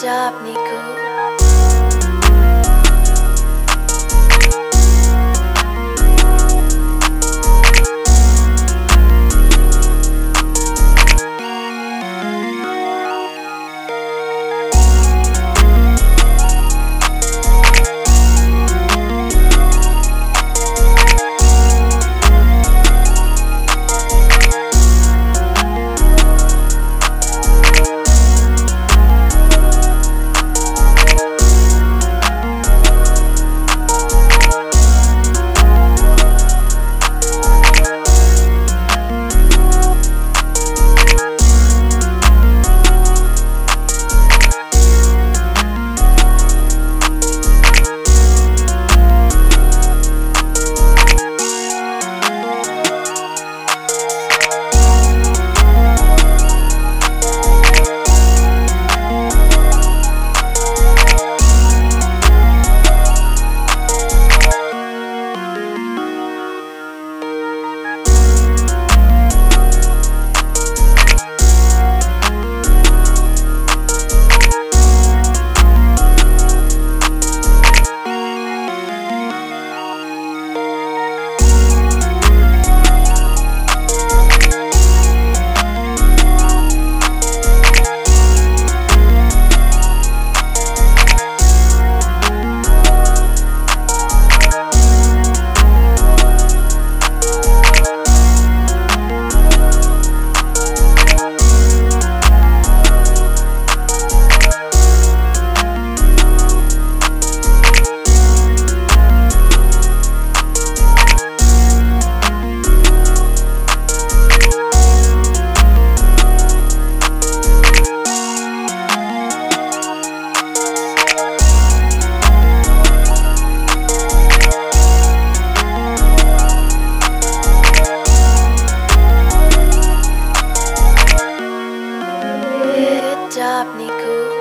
jawab niku job, Nico.